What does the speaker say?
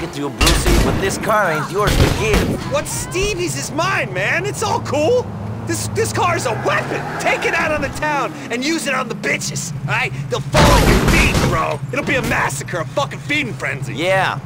take it to you, Brucie, but this car ain't yours to give. What Stevie's is mine, man. It's all cool. This this is a weapon. Take it out on the town and use it on the bitches. All right? They'll fall on your feet, bro. It'll be a massacre, a fucking feeding frenzy. Yeah,